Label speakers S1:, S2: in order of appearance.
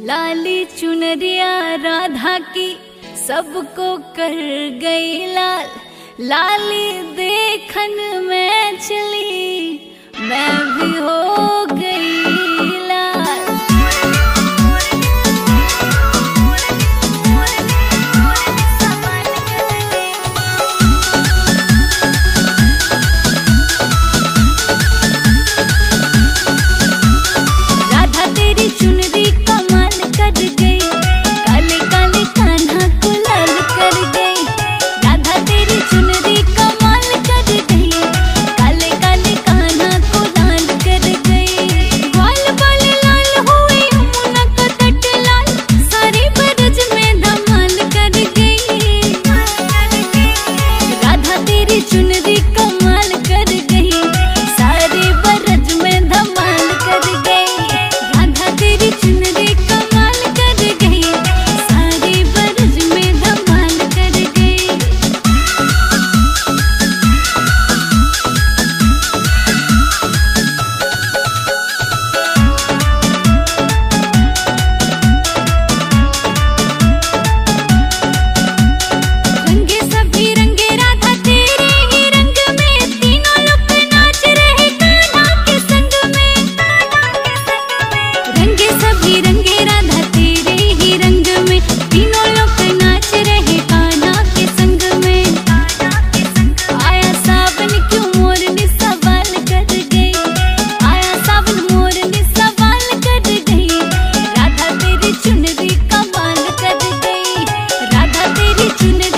S1: लाली चुनरिया राधा की, सबको कर गई लाल। लाली देखन में चली, मैं भी हो fortunate